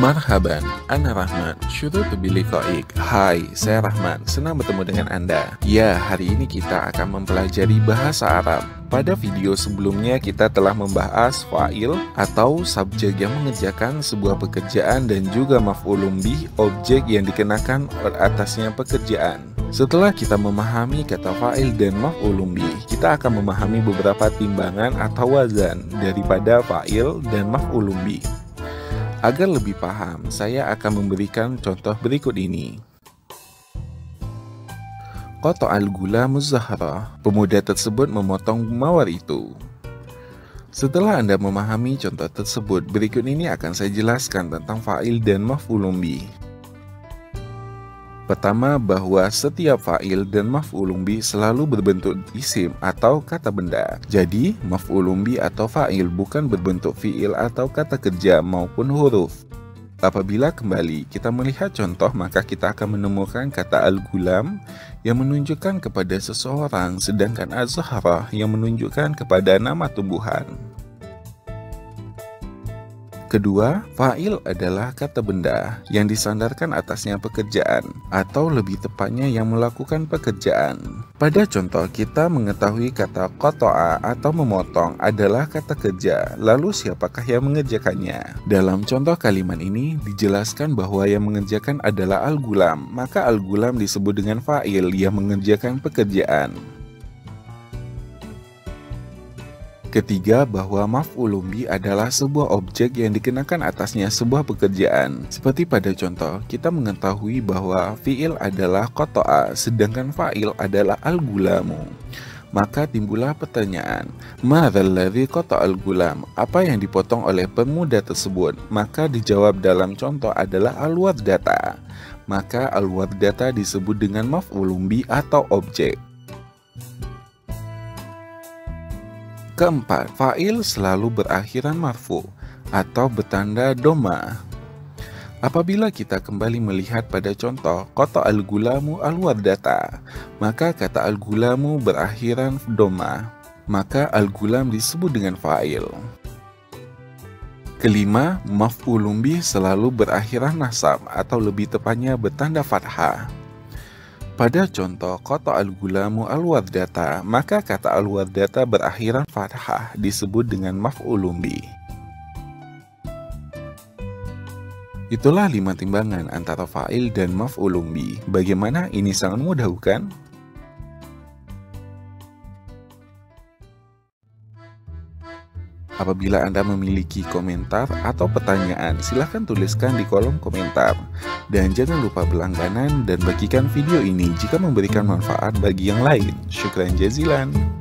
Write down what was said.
Marhaban, Ana Rahman, syukur tebili koik Hai, saya Rahman, senang bertemu dengan Anda. Ya, hari ini kita akan mempelajari bahasa Arab. Pada video sebelumnya kita telah membahas fa'il atau subjek yang mengerjakan sebuah pekerjaan dan juga maf'ulun bih, objek yang dikenakan atasnya pekerjaan. Setelah kita memahami kata fa'il dan maf'ulun bih, kita akan memahami beberapa timbangan atau wazan daripada fa'il dan maf'ulun bih. Agar lebih paham, saya akan memberikan contoh berikut ini. Koto al-gula muzahara, pemuda tersebut memotong mawar itu. Setelah Anda memahami contoh tersebut, berikut ini akan saya jelaskan tentang fa'il dan maf'ulun bih. Pertama, bahwa setiap fa'il dan maf'ulun bi selalu berbentuk isim atau kata benda. Jadi, maf'ulun bi atau fa'il bukan berbentuk fi'il atau kata kerja maupun huruf. Apabila kembali kita melihat contoh, maka kita akan menemukan kata al-gulam yang menunjukkan kepada seseorang, sedangkan az-zahra yang menunjukkan kepada nama tumbuhan. Kedua, fa'il adalah kata benda yang disandarkan atasnya pekerjaan atau lebih tepatnya yang melakukan pekerjaan. Pada contoh, kita mengetahui kata kotoa atau memotong adalah kata kerja, lalu siapakah yang mengerjakannya? Dalam contoh kalimat ini dijelaskan bahwa yang mengerjakan adalah al-gulam, maka al-gulam disebut dengan fa'il yang mengerjakan pekerjaan. Ketiga, bahwa maf'ulun bi adalah sebuah objek yang dikenakan atasnya sebuah pekerjaan. Seperti pada contoh, kita mengetahui bahwa fi'il adalah kotoa, sedangkan fa'il adalah al-gulamu. Maka timbullah pertanyaan, Madzalladzi kota al-gulam? Apa yang dipotong oleh pemuda tersebut? Maka dijawab dalam contoh adalah al data. Maka al data disebut dengan maf'ulun bi atau objek. Keempat, fa'il selalu berakhiran marfu atau bertanda doma. Apabila kita kembali melihat pada contoh kota al-gulamu al-wardata, maka kata al-gulamu berakhiran doma, maka al-gulam disebut dengan fa'il. Kelima, maf'ulun bih selalu berakhiran nasab atau lebih tepatnya bertanda fathah. Pada contoh kota al-gulamu al-wardata, maka kata al-wardata berakhiran fathah disebut dengan maf'ulun bi. Itulah lima timbangan antara fa'il dan maf'ulun bi. Bagaimana ini sangat mudah bukan? Apabila Anda memiliki komentar atau pertanyaan, silahkan tuliskan di kolom komentar. Dan jangan lupa berlangganan dan bagikan video ini jika memberikan manfaat bagi yang lain. Syukran jazilan.